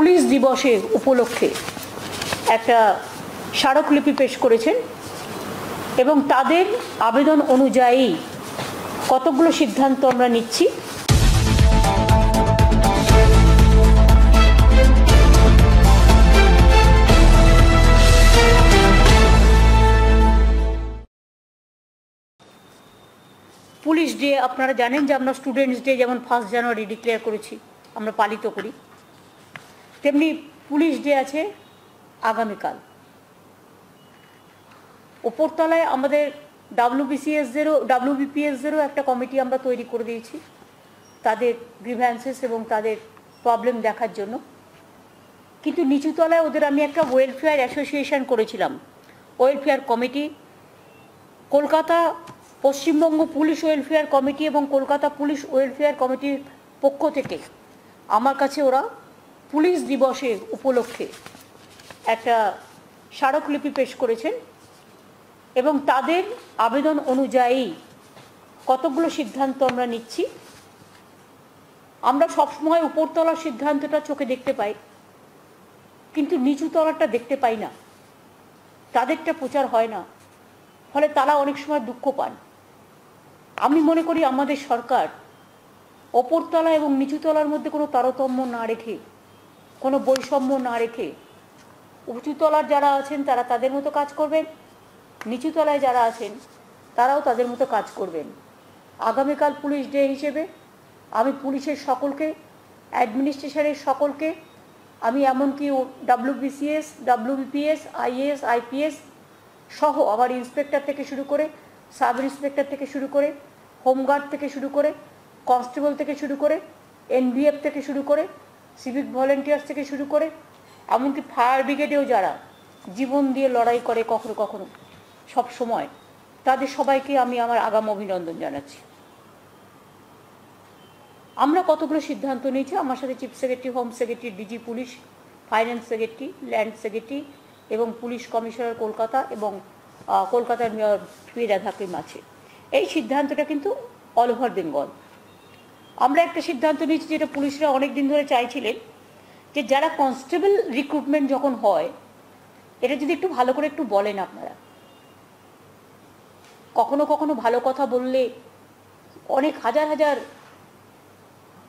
Police দিবসের উপলক্ষে একটা স্মারকলিপি পেশ করেছেন এবং তাদের আবেদন অনুযায়ী কতগুলো সিদ্ধান্ত আমরা নিচ্ছি? পুলিশ ডে আপনারা জানেন যে আমরা স্টুডেন্টস ডে যেমন ফার্স্ট জানুয়ারি ডিক্লেয়ার করেছি, আমরা পালিত করি। তেমনি পুলিশ ডে আছে আগামীকাল। ওপরতলায় আমাদের ডাব্লিউবিসিএসদেরও, ডাব্লিউবিপিএসদেরও একটা কমিটি আমরা তৈরি করে দিয়েছি, তাদের গ্রিভ্যান্সেস এবং তাদের প্রবলেম দেখার জন্য। কিন্তু নিচুতলায় ওদের আমি একটা ওয়েলফেয়ার অ্যাসোসিয়েশন করেছিলাম। Welfare committee, Kolkata Paschimbanga police welfare committee এবং কলকাতা পুলিশ ওয়েলফেয়ার কমিটির পক্ষ থেকে আমার কাছে ওরা পুলিশ দিবসের উপলক্ষে একটা স্মারকলিপি পেশ করেছেন এবং তাদের আবেদন অনুযায়ী কতগুলো সিদ্ধান্ত আমরা নিচ্ছি। আমরা সবসময় উপরতলার সিদ্ধান্তটা চোখে দেখতে পাই, কিন্তু নিচুতলাটা দেখতে পাই না। তাদেরটা প্রচার হয় না, ফলে তারা অনেক সময় দুঃখ পান। আমি মনে করি আমাদের সরকার ওপরতলা এবং নিচুতলার মধ্যে কোনো তারতম্য না রেখে কোনো বৈষম্য না রেখে উঁচুতলার যারা আছেন তারা তাদের মতো কাজ করবেন, নিচুতলায় যারা আছেন তারাও তাদের মতো কাজ করবেন। আগামীকাল পুলিশ ডে হিসেবে আমি পুলিশের সকলকে, অ্যাডমিনিস্ট্রেশনের সকলকে, আমি এমনকি ডাব্লিউবিসিএস, ডাব্লিউবিপিএস, আইএএস, আইপিএস সহ আমার ইন্সপেক্টর থেকে শুরু করে, সাব ইন্সপেক্টর থেকে শুরু করে, হোমগার্ড থেকে শুরু করে, কনস্টেবল থেকে শুরু করে, এনবিএফ থেকে শুরু করে সিভিক ভলেন্টিয়ার্স থেকে শুরু করে, এমনকি ফায়ার ব্রিগেডেও যারা জীবন দিয়ে লড়াই করে কখনো কখনো, সব সময়, তাদের সবাইকে আমি আমার আগাম অভিনন্দন জানাচ্ছি। আমরা কতগুলো সিদ্ধান্ত নিয়েছি? আমার সাথে chief secretary home secretary DG police finance secretary land secretary এবং পুলিশ কমিশনার কলকাতা এবং কলকাতার মেয়র পি রাধাকৃম আছে। এই সিদ্ধান্তটা কিন্তু অল ওভার বেঙ্গল আমরা একটা সিদ্ধান্ত নিয়েছি যেটা পুলিশরা অনেক দিন ধরে চাইছিলেন, যে যারা কনস্টেবল রিক্রুটমেন্ট যখন হয়, এটা যদি একটু ভালো করে একটু বলেন আপনারা। কখনো কখনো ভালো কথা বললে অনেক হাজার হাজার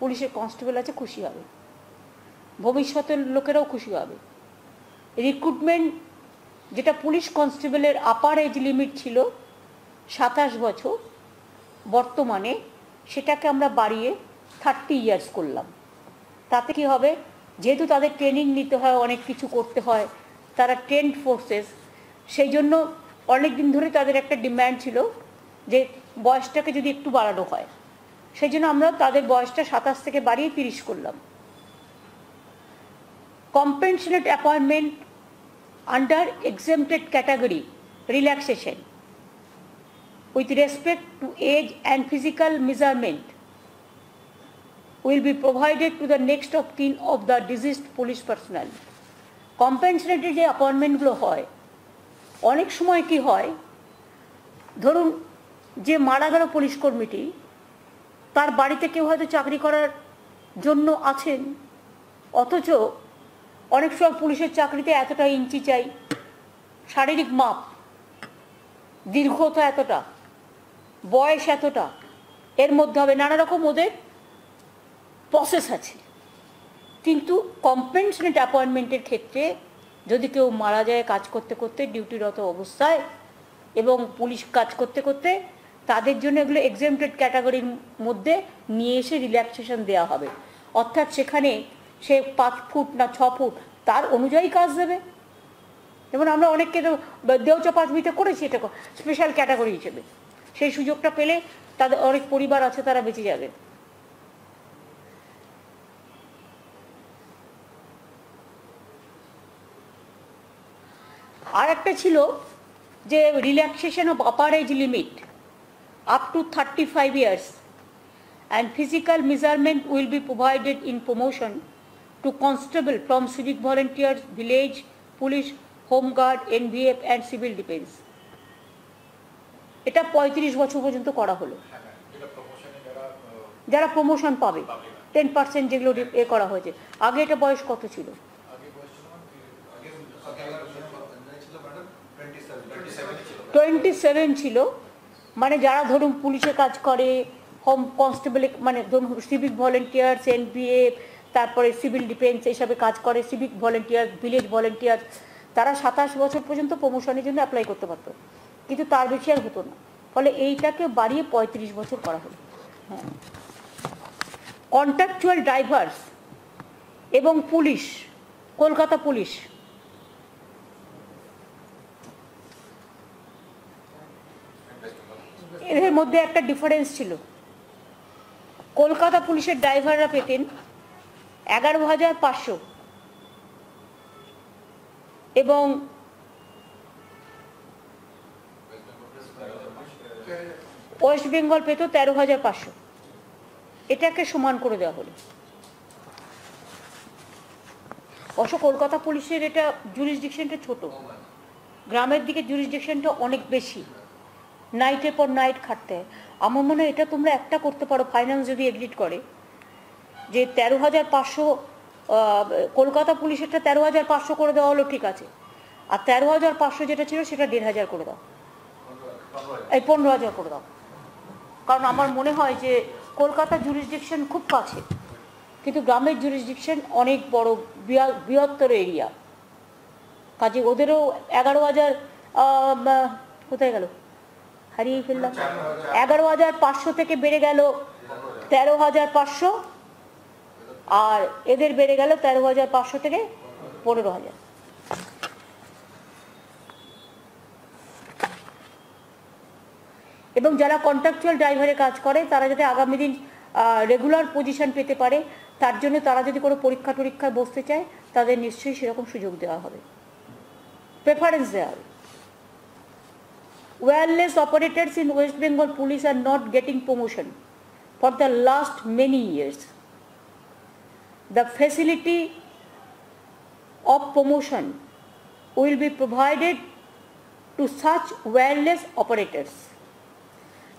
পুলিশের কনস্টেবল আছে, খুশি হবে। ভবিষ্যতের লোকেরাও খুশি হবে। রিক্রুটমেন্ট যেটা পুলিশ কনস্টেবলের আপার এজ লিমিট ছিল সাতাশ বছর, বর্তমানে সেটাকে আমরা বাড়িয়ে থার্টি ইয়ার্স করলাম। তাতে কি হবে? যেহেতু তাদের ট্রেনিং নিতে হয়, অনেক কিছু করতে হয়, তারা ট্রেন্ড ফোর্সেস সেই জন্য অনেক দিন ধরে তাদের একটা ডিম্যান্ড ছিল যে বয়সটাকে যদি একটু বাড়ানো হয়। সেই জন্য আমরা তাদের বয়সটা সাতাশ থেকে বাড়িয়ে তিরিশ করলাম। compassionate appointment under exempted category relaxation with respect to age and physical measurement will be provided to the next of kin of the deceased police personnel compassionate যে অ্যাপয়েন্টমেন্টগুলো হয় অনেক সময় কি হয় ধরুন যে মারা গেল পুলিশ কর্মীটি তার বাড়িতে কেউ হয়তো চাকরি করার জন্য আছেন অথচ অনেক সময় পুলিশের চাকরিতে এতটা ইঞ্চি চাই শারীরিক মাপ দীর্ঘতা এতটা বয়স এতটা, এর মধ্যে হবে নানা রকম ওদের প্রসেস আছে। কিন্তু কম্পেনশনেট অ্যাপয়েন্টমেন্টের ক্ষেত্রে যদি কেউ মারা যায় কাজ করতে করতে ডিউটিরত অবস্থায় এবং পুলিশ কাজ করতে করতে, তাদের জন্য এগুলো এক্সামটেড ক্যাটাগরির মধ্যে নিয়ে এসে রিল্যাক্সেশন দেওয়া হবে। অর্থাৎ সেখানে সে পাঁচ ফুট না ছ ফুট, তার অনুযায়ী কাজ দেবে। যেমন আমরা অনেককে তো দেওচা পাঁচমিতে করেছি এটা স্পেশাল ক্যাটাগরি হিসেবে। সেই সুযোগটা পেলে তাদের অনেক পরিবার আছে, তারা বেঁচে যাবে। আর একটা ছিল যে relaxation of upper age limit up to thirty five years and physical measurement will be provided in promotion to constable from civic volunteers village police home guard NVF and civil defence এটা পঁয়ত্রিশ বছর পর্যন্ত করা হলো। যারা, promotion পাবে ten percent যেগুলো এ করা হয়েছে। আগে এটা বয়স কত ছিল? টোয়েন্টি সেভেন ছিল। মানে যারা ধরুন পুলিশে কাজ করে হোম কনস্টেবল মানে ধরুন সিভিক ভলেন্টিয়ার্স এনপিএফ তারপরে সিভিল ডিফেন্স এইসবে কাজ করে সিভিক ভলেন্টিয়ার ভিলেজ ভলেন্টিয়ার তারা সাতাশ বছর পর্যন্ত প্রমোশনের জন্য অ্যাপ্লাই করতে পারতো। কিন্তু তার বেশি আর হতো না। ফলে এইটাকে বাড়িয়ে পঁয়ত্রিশ বছর করা হলো। হ্যাঁ। কন্ট্রাকচুয়াল ড্রাইভার্স এবং পুলিশ, কলকাতা পুলিশ। এদের মধ্যে একটা ডিফারেন্স ছিল। কলকাতা পুলিশের ড্রাইভাররা পেতেন এগারো হাজার পাঁচশো। এবং ওয়েস্ট বেঙ্গল পেত তেরো হাজার পাঁচশো। এটাকে সমান করে দেওয়া হলো। অবশ্য কলকাতা পুলিশের এটা জুরিসডিকশনটা ছোট। গ্রামের দিকে জুরিসডিকশনটা অনেক বেশি। নাইটের পর নাইট খাটতে। হয় আমার মনে হয় এটা তোমরা একটা করতে পারো ফাইন্যান্স যদি এগ্রিড করে। যে তেরো হাজার পাঁচশো কলকাতা পুলিশেরটা তেরো হাজার পাঁচশো করে দেওয়া হলো, ঠিক আছে। আর তেরো হাজার পাঁচশো যেটা ছিল, সেটা দেড় হাজার করে দাও। এই পনেরো হাজার করে দাও। কারণ আমার মনে হয় যে কলকাতা জুরিসডিকশন খুব কাছে, কিন্তু গ্রামের জুরিসডিকশন অনেক বড় বৃহত্তর এরিয়া কাজে ওদেরও এগারো হাজার কোথায় গেল? হারিয়ে ফেললাম। এগারো হাজার পাঁচশো থেকে বেড়ে গেল তেরো হাজার পাঁচশো, আর এদের বেড়ে গেল তেরো হাজার পাঁচশো থেকে পনেরো হাজার। এবং যারা কন্ট্রাকচুয়াল ড্রাইভারে কাজ করে, তারা যাতে আগামী দিন রেগুলার পজিশন পেতে পারে, তার জন্য তারা যদি কোনো পরীক্ষা টরীক্ষায় বসতে চায়, তাদের নিশ্চয়ই সেরকম সুযোগ দেওয়া হবে। প্রেফারেন্স দেওয়া হবে। Wireless operators in West Bengal police are not getting promotion for the last many years the facility of promotion will be provided to such wireless operators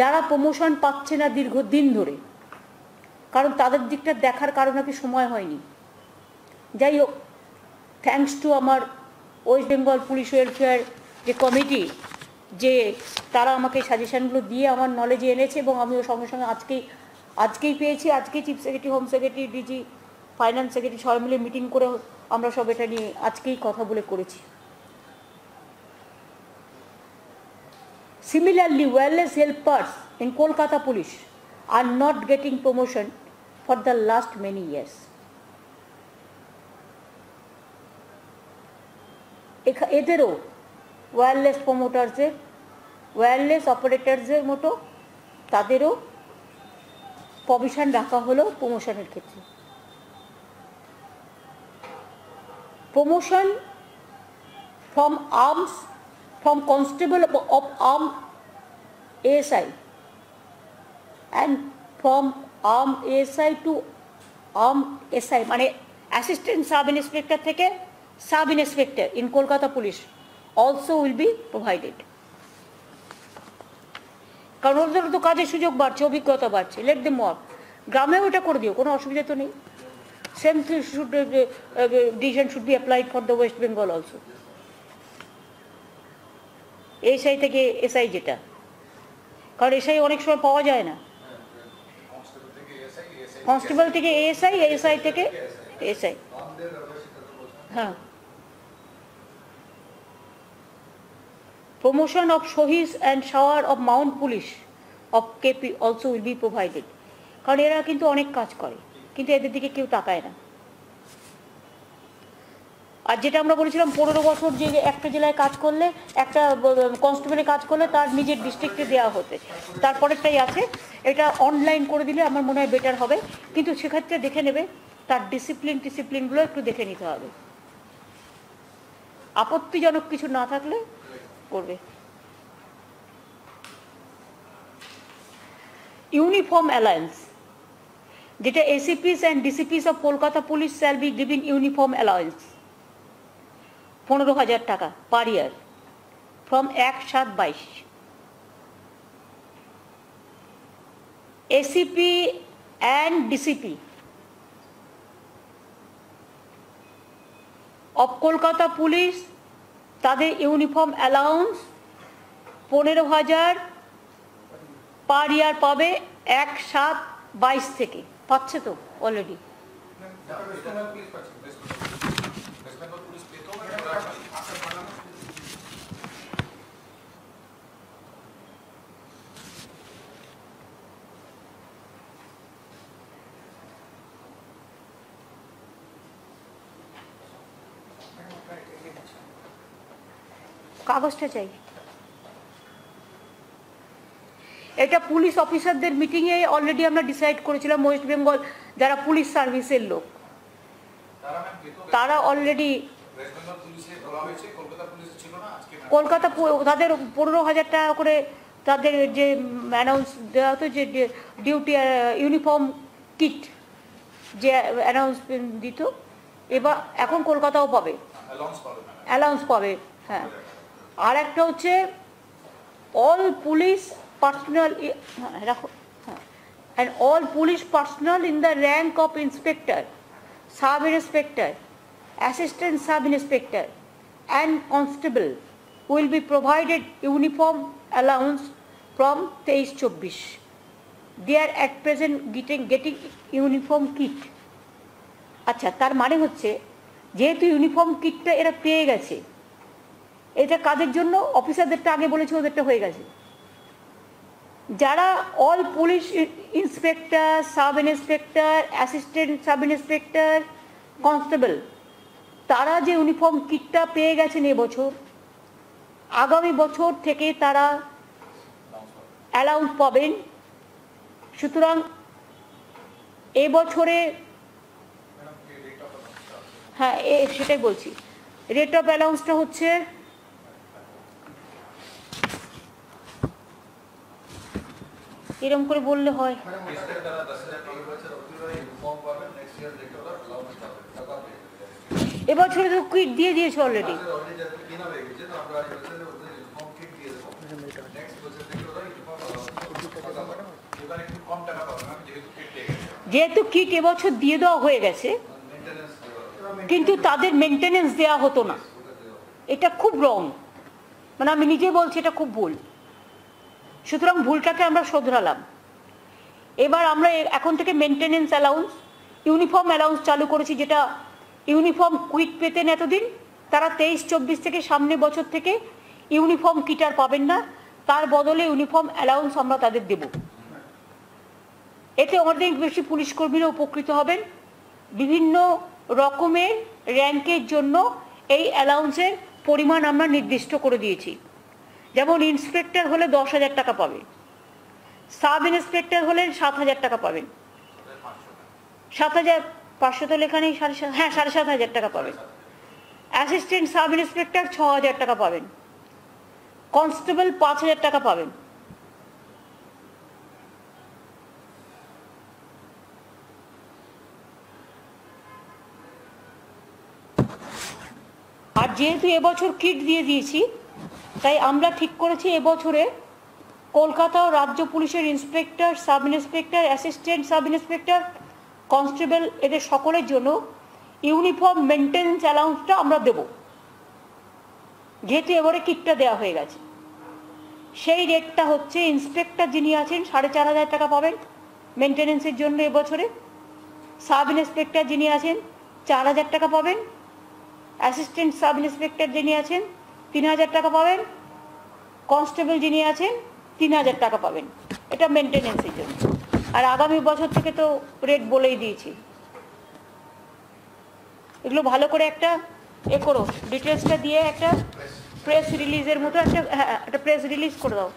যারা প্রমোশন পাচ্ছে না দীর্ঘদিন ধরে, কারণ তাদের দিকটা দেখার কারণে কি সময় হয়নি। যাই হোক থ্যাঙ্কস টু আমার ওয়েস্ট বেঙ্গল পুলিশ ওয়েলফেয়ার যে কমিটি যে তারা আমাকে সাজেশনগুলো দিয়ে আমার নলেজে এনেছে এবং আমিও সঙ্গে সঙ্গে আজকেই আজকেই পেয়েছি। আজকেই chief secretary home secretary DG finance secretary সবাই মিলে মিটিং করে আমরা সব এটা নিয়ে আজকেই কথা বলে করেছি। Similarly, wireless helpers in Kolkata police are not getting promotion for the last many years. এদেরও ওয়্যারলেস প্রমোটারসদের ওয়্যারলেস অপারেটারসদের মতো তাদেরও প্রভিশন রাখা হলো প্রমোশনের ক্ষেত্রে promotion from arms from constable of- of arm ASI and from arm ASI to arm SI মানে অ্যাসিস্ট্যান্ট সাব ইন্সপেক্টর থেকে sub inspector in Kolkata police also will be provided কারণ ওদের তো কাজের সুযোগ বাড়ছে, অভিজ্ঞতা বাড়ছে। লেট দেম ওয়ার্ক গ্রামেও এটা করে দিও, কোনো অসুবিধা তো নেই। Same should decision should be applied for the West Bengal also SI থেকে এসআই যেটা। কারণ এসআই অনেক সময় পাওয়া যায় না। কনস্টেবল থেকে এএসআই এএসআই থেকে এসআই। হ্যাঁ। Promotion of shohis and shower of mount police of KP also will be provided কারণ এরা কিন্তু অনেক কাজ করে, কিন্তু এদের দিকে কেউ তাকায় না। আর যেটা আমরা বলেছিলাম, পনেরো বছর যে একটা জেলায় কাজ করলে, একটা কনস্টেবলে কাজ করলে তার নিজের ডিস্ট্রিক্টে দেওয়া হতে। তারপরেরটাই আছে। এটা অনলাইন করে দিলে আমার মনে হয় বেটার হবে। কিন্তু সেক্ষেত্রে দেখে নেবে, তার ডিসিপ্লিন টিসিপ্লিনগুলো একটু দেখে নিতে হবে। আপত্তিজনক কিছু না থাকলে করবে। ইউনিফর্ম অ্যালায়েন্স যেটা ACPs and DCPs of Kolkata police shall be giving uniform allowance পনেরো হাজার টাকা পার ইয়ার ফ্রম এক সাত বাইশ। ACP and DCP of Kolkata police তাদের ইউনিফর্ম অ্যালাউন্স পনেরো হাজার পার ইয়ার পাবে এক সাত বাইশ থেকে। পাচ্ছে তো অলরেডি কাগজটা চাই। এটা পুলিশ অফিসারদের মিটিংয়ে অলরেডি আমরা ডিসাইড করেছিলাম ওয়েস্ট বেঙ্গল যারা পুলিশ সার্ভিসের লোক। তারা অলরেডি কলকাতা তাদের পনেরো হাজার টাকা করে তাদের যে অ্যানাউন্স দেওয়া হতো যে ডিউটি ইউনিফর্ম কিট যে অ্যানাউন্সমেন্ট দিত এবার এখন কলকাতাও পাবে। অ্যালাউন্স পাবে হ্যাঁ। আর একটা হচ্ছে অল পুলিশ পার্সোনাল রাখো and all police personnel in the rank of inspector sub inspector assistant sub inspector and constable will be provided uniform allowance from তেইশ চব্বিশ। They are at present getting getting uniform kit আচ্ছা তার মানে হচ্ছে, যেহেতু uniform কিটটা এরা পেয়ে গেছে এটা কাদের জন্য? অফিসারদেরটা আগে বলেছে ওদেরটা হয়ে গেছে। যারা all police inspector sub inspector assistant sub inspector constable তারা যে ইউনিফর্ম কিটটা পেয়ে গেছেন এবছর আগামী বছর থেকে তারা অ্যালাউন্স পাবেন। সুতরাং এবছরে হ্যাঁ সেটাই বলছি। রেট অফ অ্যালাউন্সটা হচ্ছে বছর করে বললে হয়। এবার তো কিট দিয়ে গেছে যেহেতু কিট এবছর দিয়ে দেওয়া হয়ে গেছে, কিন্তু তাদের মেনটেনেন্স দেওয়া হতো না। এটা খুব রং মানে আমি নিজে বলছি এটা খুব ভুল। সুতরাং ভুলটাকে আমরা শোধরালাম। এবার আমরা এখন থেকে মেনটেনেন্স অ্যালাউন্স ইউনিফর্ম অ্যালাউন্স চালু করেছি যেটা ইউনিফর্ম কুইট পেতেন এতদিন। তারা তেইশ, চব্বিশ থেকে সামনে বছর থেকে ইউনিফর্ম কিটার পাবেন না। তার বদলে ইউনিফর্ম অ্যালাউন্স আমরা তাদের দেব। এতে অনেক বেশি পুলিশ কর্মীরা উপকৃত হবেন। বিভিন্ন রকমের র্যাঙ্কের জন্য এই অ্যালাউন্সের পরিমাণ আমরা নির্দিষ্ট করে দিয়েছি। যেমন ইন্সপেক্টর হলে দশ হাজার টাকা পাবে সাব ইন্সপেক্টর হলে সাত হাজার টাকা পাবেন সাত হাজার পাঁচশো তো লেখা নেই সাড়ে হ্যাঁ সাড়ে সাত হাজার টাকা পাবেন অ্যাসিস্ট্যান্ট সাব ইন্সপেক্টর ছ হাজার টাকা পাবেন কনস্টেবল পাঁচ হাজার টাকা পাবেন। আর যেহেতু এবছর কিট দিয়ে দিয়েছি তাই আমরা ঠিক করেছি এবছরে কলকাতা ও রাজ্য পুলিশের inspector sub inspector assistant sub inspector constable এদের সকলের জন্য ইউনিফর্ম মেনটেন্স অ্যালাউন্সটা আমরা দেব। যেহেতু এবারে কিটটা দেওয়া হয়ে গেছে। সেই রেটটা হচ্ছে ইন্সপেক্টর যিনি আছেন, সাড়ে চার হাজার টাকা পাবেন মেনটেনেন্সের জন্য এবছরে। সাব ইন্সপেক্টর যিনি আছেন, চার হাজার টাকা পাবেন। অ্যাসিস্ট্যান্ট সাব ইন্সপেক্টর যিনি আছেন তিন হাজার টাকা পাবেন। কনস্টেবল যিনি আছেন, তিন হাজার টাকা পাবেন। এটা মেনটেনেন্সের জন্য। আর আগামী বছর থেকে তো রেট বলেই দিয়েছি। এগুলো ভালো করে একটা এ করো ডিটেলসটা দিয়ে একটা প্রেস রিলিজের মতো একটা হ্যাঁ একটা প্রেস রিলিজ করে দাও।